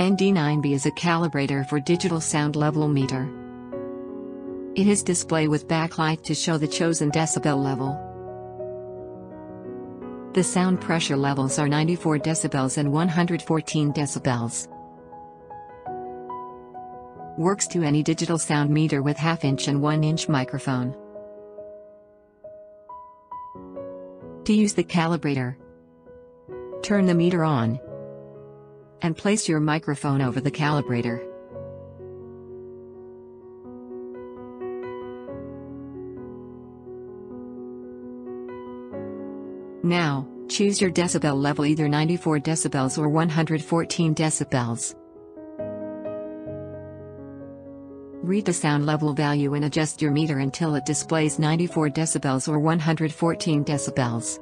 ND9B is a calibrator for digital sound level meter. It is display with backlight to show the chosen decibel level. The sound pressure levels are 94 decibels and 114 decibels. Works to any digital sound meter with half inch and 1 inch microphone. To use the calibrator, turn the meter on and place your microphone over the calibrator. Now, choose your decibel level either 94 decibels or 114 decibels. Read the sound level value and adjust your meter until it displays 94 decibels or 114 decibels.